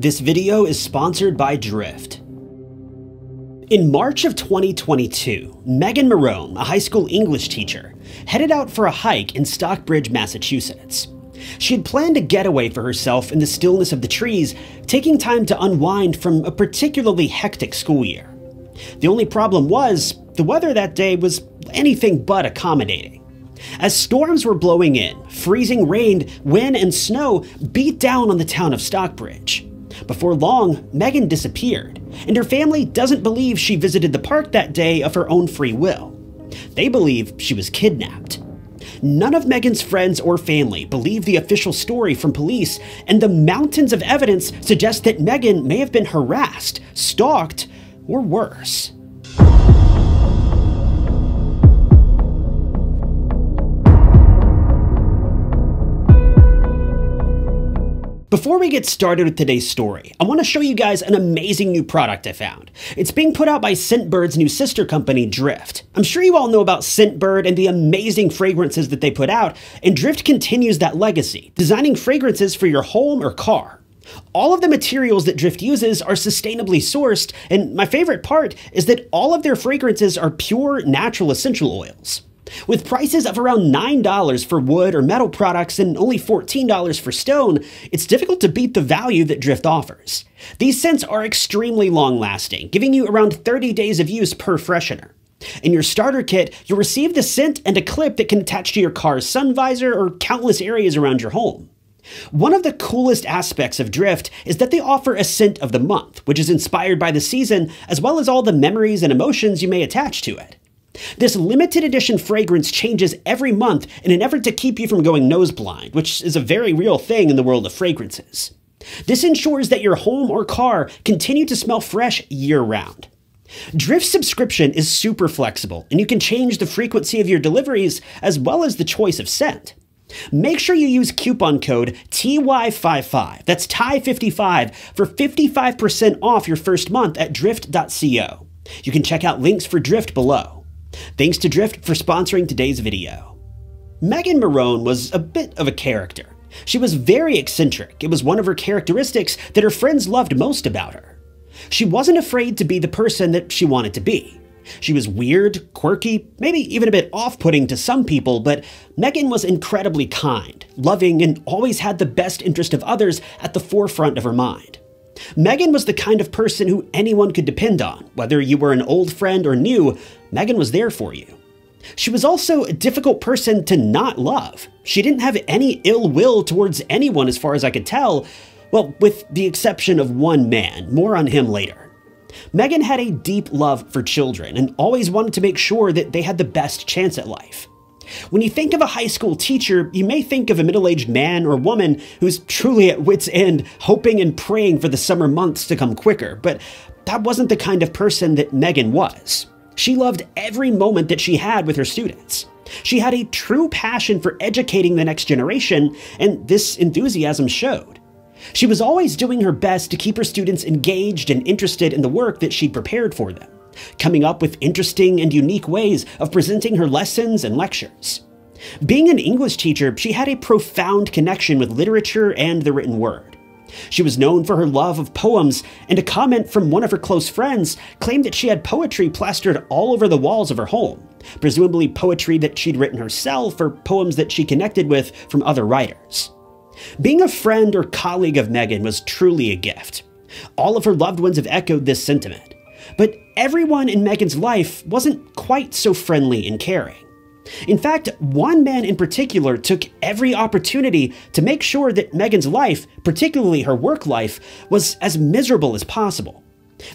This video is sponsored by Drift. In March of 2022, Meghan Marohn, a high school English teacher, headed out for a hike in Stockbridge, Massachusetts. She had planned a getaway for herself in the stillness of the trees, taking time to unwind from a particularly hectic school year. The only problem was, the weather that day was anything but accommodating. As storms were blowing in, freezing rain, wind, and snow beat down on the town of Stockbridge. Before long, Meghan disappeared, and her family doesn't believe she visited the park that day of her own free will. They believe she was kidnapped. None of Meghan's friends or family believe the official story from police, and the mountains of evidence suggest that Meghan may have been harassed, stalked, or worse. Before we get started with today's story, I want to show you guys an amazing new product I found. It's being put out by Scentbird's new sister company, Drift. I'm sure you all know about Scentbird and the amazing fragrances that they put out, and Drift continues that legacy, designing fragrances for your home or car. All of the materials that Drift uses are sustainably sourced, and my favorite part is that all of their fragrances are pure natural essential oils. With prices of around $9 for wood or metal products and only $14 for stone, it's difficult to beat the value that Drift offers. These scents are extremely long lasting, giving you around 30 days of use per freshener. In your starter kit, you'll receive the scent and a clip that can attach to your car's sun visor or countless areas around your home. One of the coolest aspects of Drift is that they offer a scent of the month, which is inspired by the season as well as all the memories and emotions you may attach to it. This limited edition fragrance changes every month in an effort to keep you from going nose blind, which is a very real thing in the world of fragrances. This ensures that your home or car continue to smell fresh year round. Drift subscription is super flexible, and you can change the frequency of your deliveries as well as the choice of scent. Make sure you use coupon code TY55, that's TY55, for 55% off your first month at drift.co. You can check out links for Drift below. Thanks to Drift for sponsoring today's video. Meghan Marohn was a bit of a character. She was very eccentric. It was one of her characteristics that her friends loved most about her. She wasn't afraid to be the person that she wanted to be. She was weird, quirky, maybe even a bit off putting to some people, but Meghan was incredibly kind, loving, and always had the best interest of others at the forefront of her mind. Meghan was the kind of person who anyone could depend on. Whether you were an old friend or new, Meghan was there for you. She was also a difficult person to not love. She didn't have any ill will towards anyone as far as I could tell, well, with the exception of one man, more on him later. Meghan had a deep love for children and always wanted to make sure that they had the best chance at life. When you think of a high school teacher, you may think of a middle aged man or woman who's truly at wits' end, hoping and praying for the summer months to come quicker, but that wasn't the kind of person that Meghan was. She loved every moment that she had with her students. She had a true passion for educating the next generation, and this enthusiasm showed. She was always doing her best to keep her students engaged and interested in the work that she'd prepared for them coming up with interesting and unique ways of presenting her lessons and lectures. Being an English teacher, she had a profound connection with literature and the written word. She was known for her love of poems, and a comment from one of her close friends claimed that she had poetry plastered all over the walls of her home, presumably poetry that she'd written herself or poems that she connected with from other writers. Being a friend or colleague of Meghan was truly a gift. All of her loved ones have echoed this sentiment. But everyone in Meghan's life wasn't quite so friendly and caring. In fact, one man in particular took every opportunity to make sure that Meghan's life, particularly her work life, was as miserable as possible.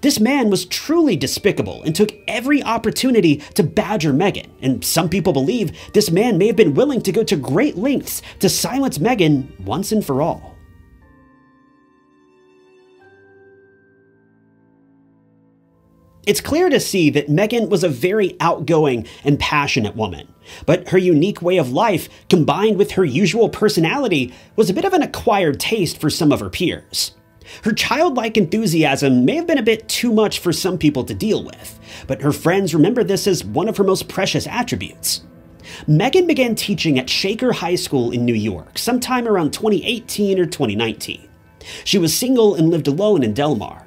This man was truly despicable and took every opportunity to badger Meghan, and some people believe this man may have been willing to go to great lengths to silence Meghan once and for all. It's clear to see that Meghan was a very outgoing and passionate woman, but her unique way of life, combined with her usual personality, was a bit of an acquired taste for some of her peers. Her childlike enthusiasm may have been a bit too much for some people to deal with, but her friends remember this as one of her most precious attributes. Meghan began teaching at Shaker High School in New York sometime around 2018 or 2019. She was single and lived alone in Delmar.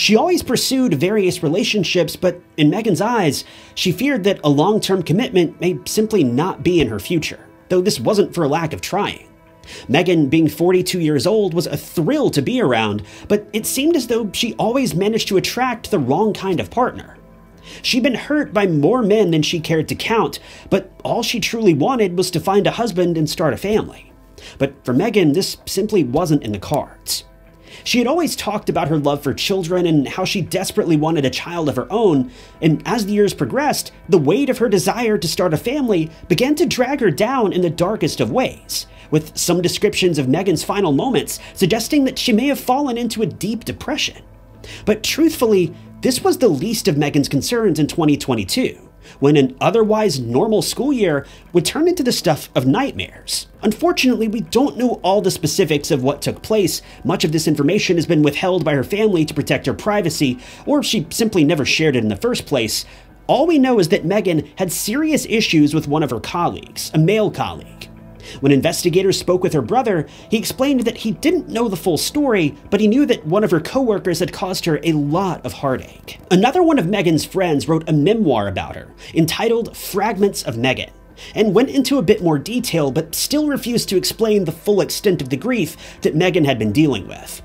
She always pursued various relationships, but in Meghan's eyes, she feared that a long term commitment may simply not be in her future, though this wasn't for lack of trying. Meghan, being 42 years old, was a thrill to be around, but it seemed as though she always managed to attract the wrong kind of partner. She'd been hurt by more men than she cared to count, but all she truly wanted was to find a husband and start a family. But for Meghan, this simply wasn't in the cards. She had always talked about her love for children and how she desperately wanted a child of her own, and as the years progressed, the weight of her desire to start a family began to drag her down in the darkest of ways, with some descriptions of Meghan's final moments suggesting that she may have fallen into a deep depression. But truthfully, this was the least of Meghan's concerns in 2022, when an otherwise normal school year would turn into the stuff of nightmares. Unfortunately, we don't know all the specifics of what took place. Much of this information has been withheld by her family to protect her privacy, or she simply never shared it in the first place. All we know is that Meghan had serious issues with one of her colleagues, a male colleague. When investigators spoke with her brother, he explained that he didn't know the full story, but he knew that one of her coworkers had caused her a lot of heartache. Another one of Meghan's friends wrote a memoir about her, entitled Fragments of Meghan, and went into a bit more detail, but still refused to explain the full extent of the grief that Meghan had been dealing with.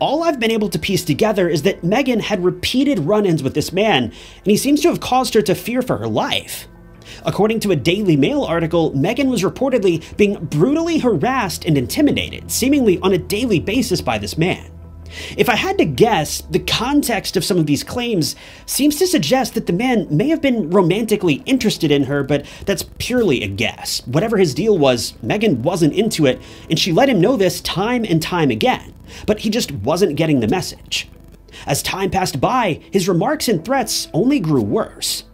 All I've been able to piece together is that Meghan had repeated run ins with this man, and he seems to have caused her to fear for her life. According to a Daily Mail article, Meghan was reportedly being brutally harassed and intimidated, seemingly on a daily basis by this man. If I had to guess, the context of some of these claims seems to suggest that the man may have been romantically interested in her, but that's purely a guess. Whatever his deal was, Meghan wasn't into it, and she let him know this time and time again, but he just wasn't getting the message. As time passed by, his remarks and threats only grew worse.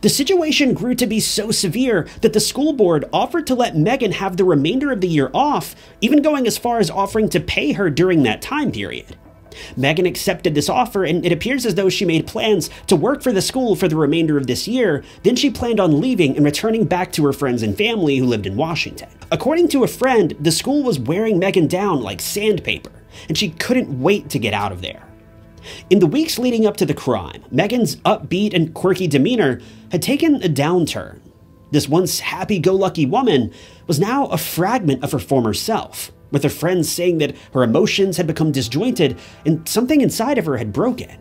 The situation grew to be so severe that the school board offered to let Meghan have the remainder of the year off, even going as far as offering to pay her during that time period. Meghan accepted this offer, and it appears as though she made plans to work for the school for the remainder of this year. Then she planned on leaving and returning back to her friends and family who lived in Washington. According to a friend, the school was wearing Meghan down like sandpaper, and she couldn't wait to get out of there. In the weeks leading up to the crime, Meghan's upbeat and quirky demeanor had taken a downturn. This once happy go lucky woman was now a fragment of her former self, with her friends saying that her emotions had become disjointed and something inside of her had broken.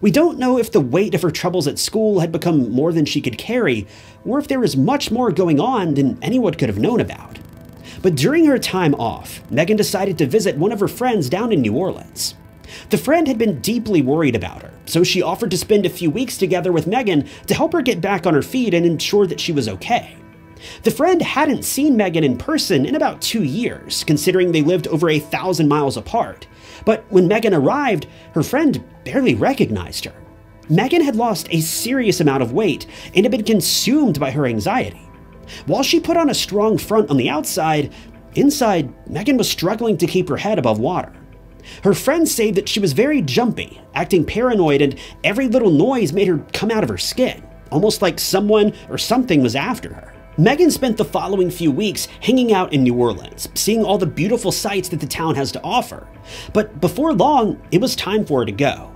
We don't know if the weight of her troubles at school had become more than she could carry, or if there was much more going on than anyone could have known about. But during her time off, Meghan decided to visit one of her friends down in New Orleans. The friend had been deeply worried about her, so she offered to spend a few weeks together with Meghan to help her get back on her feet and ensure that she was okay. The friend hadn't seen Meghan in person in about two years, considering they lived over a thousand miles apart. But when Meghan arrived, her friend barely recognized her. Meghan had lost a serious amount of weight and had been consumed by her anxiety. While she put on a strong front on the outside, inside, Meghan was struggling to keep her head above water. Her friends say that she was very jumpy, acting paranoid, and every little noise made her come out of her skin, almost like someone or something was after her. Meghan spent the following few weeks hanging out in New Orleans, seeing all the beautiful sights that the town has to offer. But before long, it was time for her to go.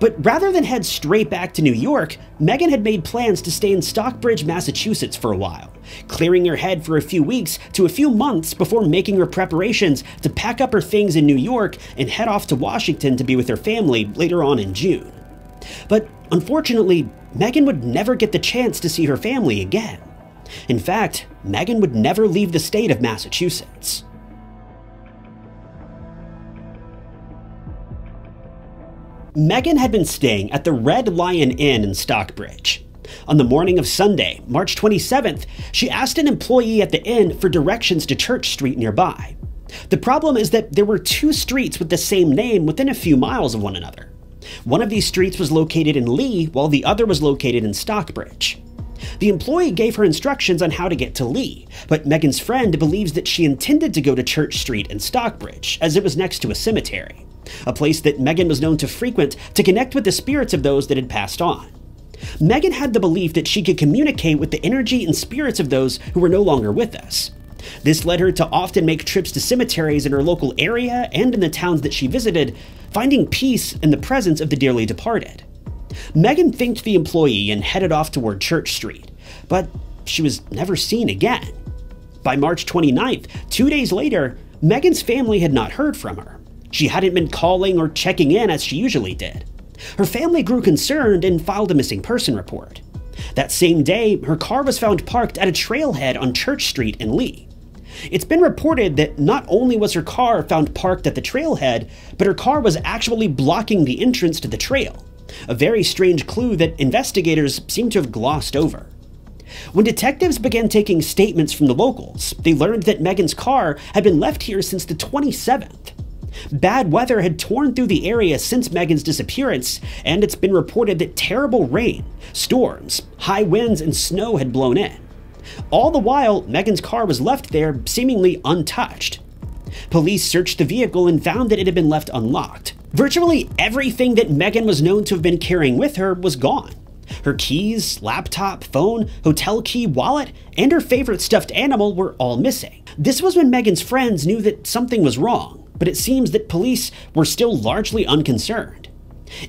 But rather than head straight back to New York, Meghan had made plans to stay in Stockbridge, Massachusetts for a while, clearing her head for a few weeks to a few months before making her preparations to pack up her things in New York and head off to Washington to be with her family later on in June. But unfortunately, Meghan would never get the chance to see her family again. In fact, Meghan would never leave the state of Massachusetts. Meghan had been staying at the Red Lion Inn in Stockbridge. On the morning of Sunday, March 27th, she asked an employee at the inn for directions to Church Street nearby. The problem is that there were two streets with the same name within a few miles of one another. One of these streets was located in Lee, while the other was located in Stockbridge. The employee gave her instructions on how to get to Lee, but Meghan's friend believes that she intended to go to Church Street in Stockbridge, as it was next to a cemetery a place that Meghan was known to frequent to connect with the spirits of those that had passed on. Meghan had the belief that she could communicate with the energy and spirits of those who were no longer with us. This led her to often make trips to cemeteries in her local area and in the towns that she visited, finding peace in the presence of the dearly departed. Meghan thanked the employee and headed off toward Church Street, but she was never seen again. By March 29th, two days later, Meghan's family had not heard from her. She hadn't been calling or checking in as she usually did. Her family grew concerned and filed a missing person report. That same day, her car was found parked at a trailhead on Church Street in Lee. It's been reported that not only was her car found parked at the trailhead, but her car was actually blocking the entrance to the trail, a very strange clue that investigators seem to have glossed over. When detectives began taking statements from the locals, they learned that Meghan's car had been left here since the 27th. Bad weather had torn through the area since Meghan's disappearance, and it's been reported that terrible rain, storms, high winds, and snow had blown in. All the while, Meghan's car was left there seemingly untouched. Police searched the vehicle and found that it had been left unlocked. Virtually everything that Meghan was known to have been carrying with her was gone. Her keys, laptop, phone, hotel key, wallet, and her favorite stuffed animal were all missing. This was when Meghan's friends knew that something was wrong, but it seems that police were still largely unconcerned.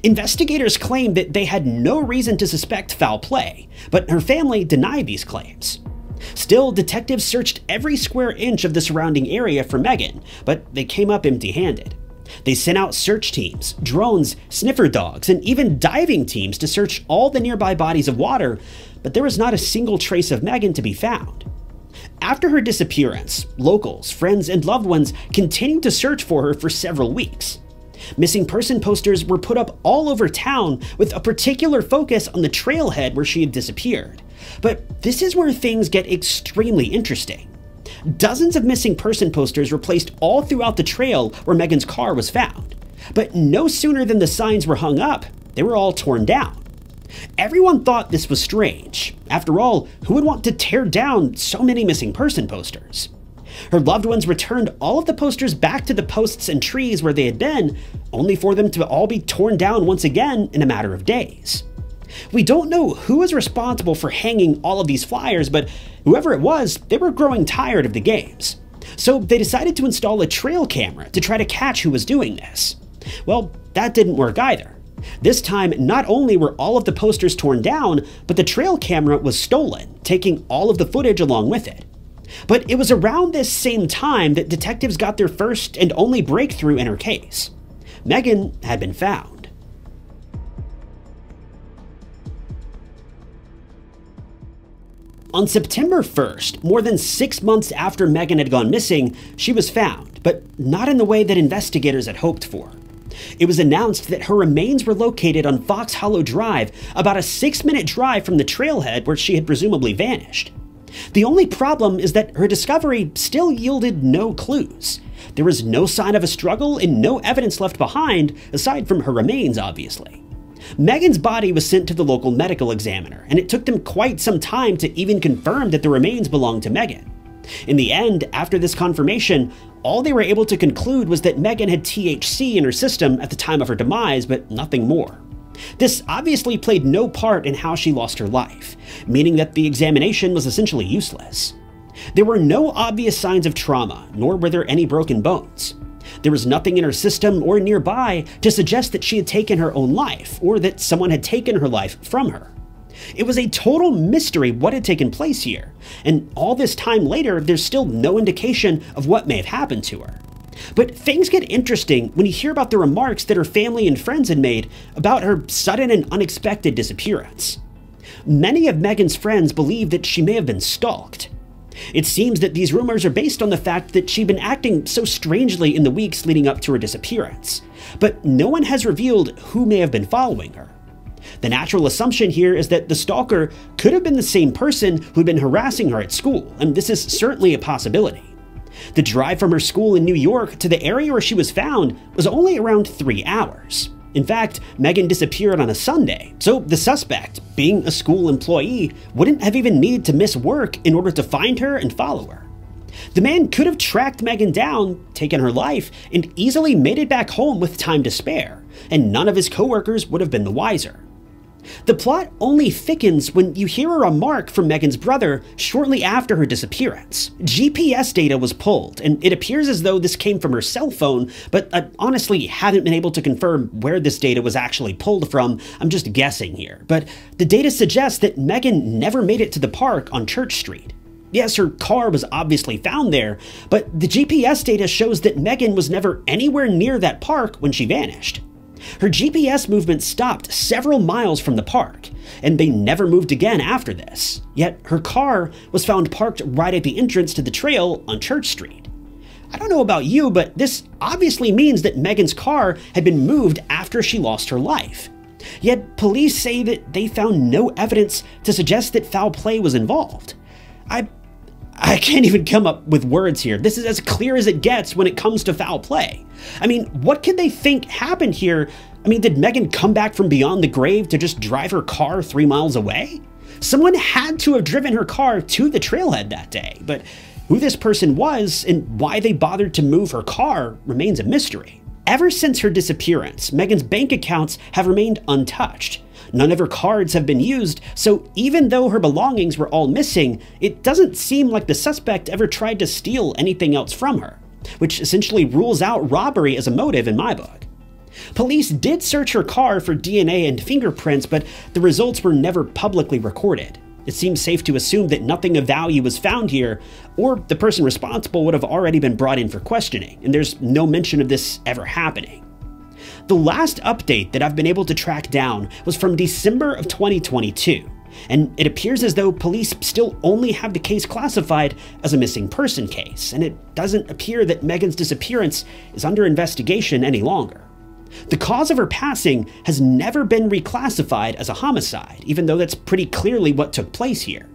Investigators claimed that they had no reason to suspect foul play, but her family denied these claims. Still, detectives searched every square inch of the surrounding area for Meghan, but they came up empty handed. They sent out search teams, drones, sniffer dogs, and even diving teams to search all the nearby bodies of water, but there was not a single trace of Meghan to be found. After her disappearance, locals, friends, and loved ones continued to search for her for several weeks. Missing person posters were put up all over town with a particular focus on the trailhead where she had disappeared. But this is where things get extremely interesting. Dozens of missing person posters were placed all throughout the trail where Meghan's car was found. But no sooner than the signs were hung up, they were all torn down. Everyone thought this was strange. After all, who would want to tear down so many missing person posters? Her loved ones returned all of the posters back to the posts and trees where they had been, only for them to all be torn down once again in a matter of days. We don't know who is responsible for hanging all of these flyers, but whoever it was, they were growing tired of the games. So they decided to install a trail camera to try to catch who was doing this. Well, that didn't work either. This time, not only were all of the posters torn down, but the trail camera was stolen, taking all of the footage along with it. But it was around this same time that detectives got their first and only breakthrough in her case. Meghan had been found. On September 1st, more than six months after Meghan had gone missing, she was found, but not in the way that investigators had hoped for. It was announced that her remains were located on Fox Hollow Drive, about a six minute drive from the trailhead where she had presumably vanished. The only problem is that her discovery still yielded no clues. There was no sign of a struggle and no evidence left behind, aside from her remains, obviously. Meghan's body was sent to the local medical examiner, and it took them quite some time to even confirm that the remains belonged to Meghan. In the end, after this confirmation, all they were able to conclude was that Meghan had THC in her system at the time of her demise, but nothing more. This obviously played no part in how she lost her life, meaning that the examination was essentially useless. There were no obvious signs of trauma, nor were there any broken bones. There was nothing in her system or nearby to suggest that she had taken her own life, or that someone had taken her life from her. It was a total mystery what had taken place here, and all this time later, there's still no indication of what may have happened to her. But things get interesting when you hear about the remarks that her family and friends had made about her sudden and unexpected disappearance. Many of Meghan's friends believe that she may have been stalked. It seems that these rumors are based on the fact that she'd been acting so strangely in the weeks leading up to her disappearance, but no one has revealed who may have been following her. The natural assumption here is that the stalker could have been the same person who'd been harassing her at school, and this is certainly a possibility. The drive from her school in New York to the area where she was found was only around three hours. In fact, Meghan disappeared on a Sunday, so the suspect, being a school employee, wouldn't have even needed to miss work in order to find her and follow her. The man could have tracked Meghan down, taken her life, and easily made it back home with time to spare, and none of his coworkers would have been the wiser. The plot only thickens when you hear a remark from Meghan's brother shortly after her disappearance. GPS data was pulled, and it appears as though this came from her cell phone, but I honestly haven't been able to confirm where this data was actually pulled from. I'm just guessing here. But the data suggests that Meghan never made it to the park on Church Street. Yes, her car was obviously found there, but the GPS data shows that Meghan was never anywhere near that park when she vanished. Her GPS movement stopped several miles from the park, and they never moved again after this. Yet her car was found parked right at the entrance to the trail on Church Street. I don't know about you, but this obviously means that Meghan's car had been moved after she lost her life. Yet police say that they found no evidence to suggest that foul play was involved. I I can't even come up with words here. This is as clear as it gets when it comes to foul play. I mean, what could they think happened here? I mean, did Meghan come back from beyond the grave to just drive her car three miles away? Someone had to have driven her car to the trailhead that day, but who this person was and why they bothered to move her car remains a mystery. Ever since her disappearance, Meghan's bank accounts have remained untouched. None of her cards have been used, so even though her belongings were all missing, it doesn't seem like the suspect ever tried to steal anything else from her, which essentially rules out robbery as a motive in my book. Police did search her car for DNA and fingerprints, but the results were never publicly recorded. It seems safe to assume that nothing of value was found here, or the person responsible would have already been brought in for questioning, and there's no mention of this ever happening. The last update that I've been able to track down was from December of 2022, and it appears as though police still only have the case classified as a missing person case, and it doesn't appear that Meghan's disappearance is under investigation any longer. The cause of her passing has never been reclassified as a homicide, even though that's pretty clearly what took place here.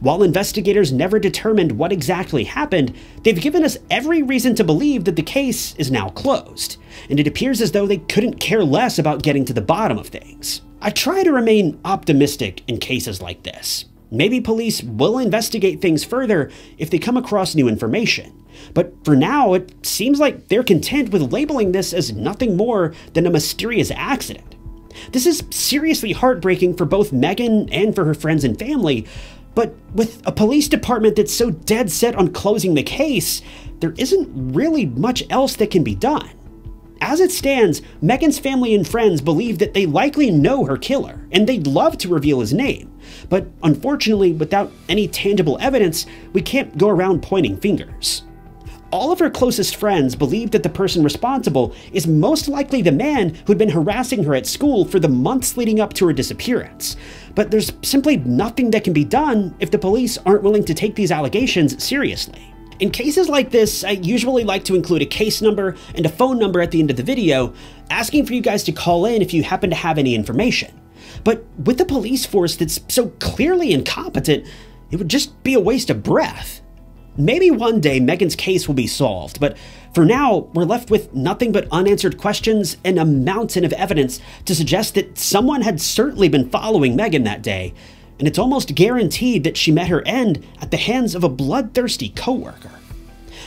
While investigators never determined what exactly happened, they've given us every reason to believe that the case is now closed, and it appears as though they couldn't care less about getting to the bottom of things. I try to remain optimistic in cases like this. Maybe police will investigate things further if they come across new information. But for now, it seems like they're content with labeling this as nothing more than a mysterious accident. This is seriously heartbreaking for both Meghan and for her friends and family, but with a police department that's so dead set on closing the case, there isn't really much else that can be done. As it stands, Meghan's family and friends believe that they likely know her killer, and they'd love to reveal his name. But unfortunately, without any tangible evidence, we can't go around pointing fingers. All of her closest friends believe that the person responsible is most likely the man who'd been harassing her at school for the months leading up to her disappearance. But there's simply nothing that can be done if the police aren't willing to take these allegations seriously. In cases like this, I usually like to include a case number and a phone number at the end of the video, asking for you guys to call in if you happen to have any information. But with a police force that's so clearly incompetent, it would just be a waste of breath. Maybe one day Meghan's case will be solved, but for now, we're left with nothing but unanswered questions and a mountain of evidence to suggest that someone had certainly been following Meghan that day, and it's almost guaranteed that she met her end at the hands of a bloodthirsty coworker.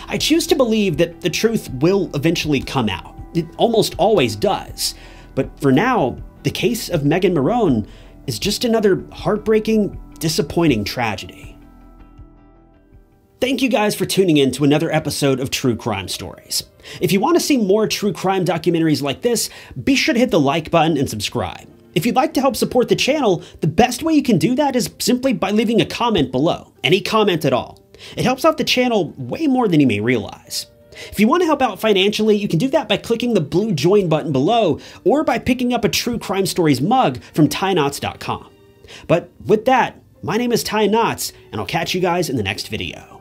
I choose to believe that the truth will eventually come out. It almost always does. But for now, the case of Meghan Marohn is just another heartbreaking, disappointing tragedy. Thank you guys for tuning in to another episode of True Crime Stories. If you want to see more true crime documentaries like this, be sure to hit the like button and subscribe. If you'd like to help support the channel, the best way you can do that is simply by leaving a comment below, any comment at all. It helps out the channel way more than you may realize. If you want to help out financially, you can do that by clicking the blue join button below or by picking up a True Crime Stories mug from TyNotts.com. But with that, my name is Ty Notts, and I'll catch you guys in the next video.